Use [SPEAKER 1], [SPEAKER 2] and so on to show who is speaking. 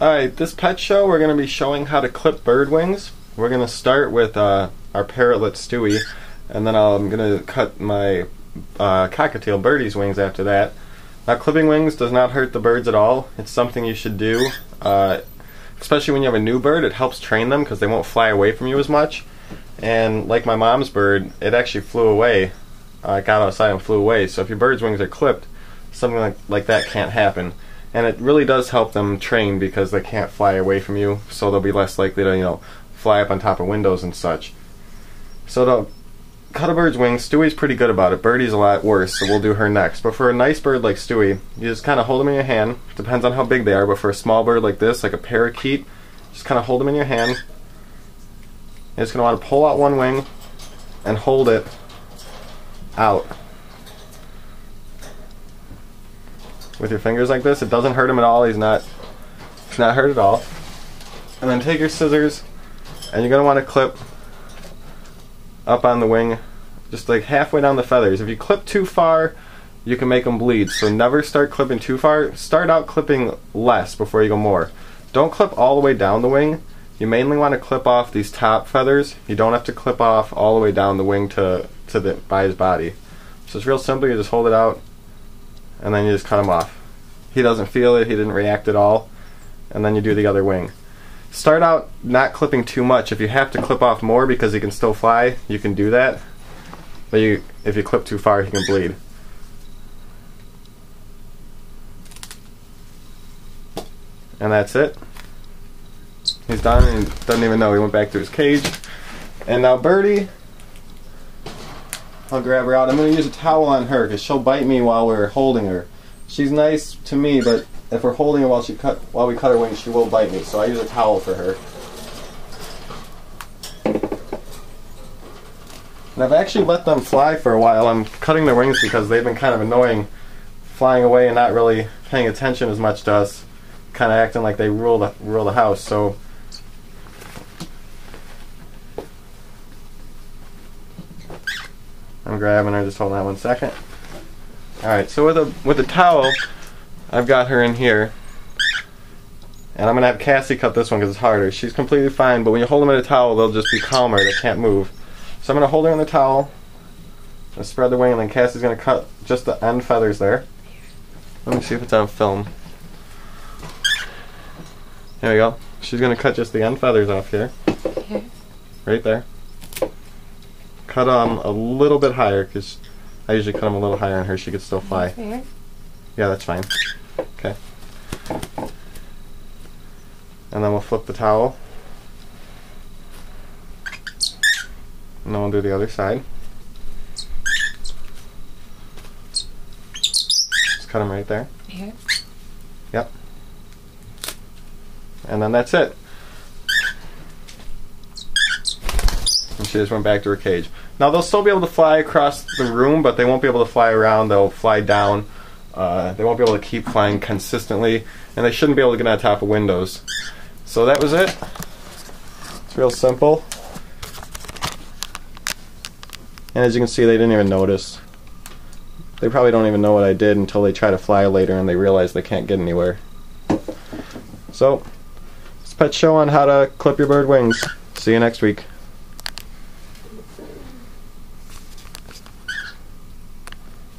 [SPEAKER 1] Alright, this pet show we're going to be showing how to clip bird wings. We're going to start with uh, our parrotlet Stewie, and then I'm going to cut my uh, cockatiel Birdy's wings after that. Now clipping wings does not hurt the birds at all. It's something you should do. Uh, especially when you have a new bird, it helps train them because they won't fly away from you as much. And like my mom's bird, it actually flew away. Uh, got outside and flew away. So if your bird's wings are clipped, something like, like that can't happen and it really does help them train because they can't fly away from you, so they'll be less likely to you know fly up on top of windows and such. So to cut a bird's wings, Stewie's pretty good about it. Birdy's a lot worse, so we'll do her next. But for a nice bird like Stewie, you just kind of hold them in your hand. Depends on how big they are, but for a small bird like this, like a parakeet, just kind of hold them in your hand. You're just going to want to pull out one wing and hold it out. With your fingers like this. It doesn't hurt him at all. He's not he's not hurt at all. And then take your scissors and you're going to want to clip up on the wing just like halfway down the feathers. If you clip too far, you can make them bleed. So never start clipping too far. Start out clipping less before you go more. Don't clip all the way down the wing. You mainly want to clip off these top feathers. You don't have to clip off all the way down the wing to, to the by his body. So it's real simple. You just hold it out and then you just cut him off. He doesn't feel it, he didn't react at all, and then you do the other wing. Start out not clipping too much. If you have to clip off more because he can still fly, you can do that. But you, if you clip too far, he can bleed. And that's it. He's done and he doesn't even know. He went back to his cage. And now Birdy, I'll grab her out. I'm going to use a towel on her because she'll bite me while we're holding her. She's nice to me, but if we're holding her while she cut while we cut her wings, she will bite me. So I use a towel for her. And I've actually let them fly for a while. I'm cutting their wings because they've been kind of annoying, flying away and not really paying attention as much to us, kind of acting like they rule the rule the house. So I'm grabbing her. Just hold on one second. All right. So with a with a towel, I've got her in here, and I'm gonna have Cassie cut this one because it's harder. She's completely fine, but when you hold them in a towel, they'll just be calmer. They can't move. So I'm gonna hold her in the towel. and spread the wing, and then Cassie's gonna cut just the end feathers there. Let me see if it's on film. There we go. She's gonna cut just the end feathers off here.
[SPEAKER 2] Here.
[SPEAKER 1] Right there cut them a little bit higher because I usually cut them a little higher on her. She could still fly. Yeah, that's fine. Okay. And then we'll flip the towel. And then we'll do the other side. Just cut them right there.
[SPEAKER 2] Here.
[SPEAKER 1] Yep. And then that's it. She just went back to her cage. Now they'll still be able to fly across the room, but they won't be able to fly around. They'll fly down. Uh, they won't be able to keep flying consistently, and they shouldn't be able to get on top of windows. So that was it. It's real simple. And as you can see, they didn't even notice. They probably don't even know what I did until they try to fly later and they realize they can't get anywhere. So, it's Pet Show on how to clip your bird wings. See you next week.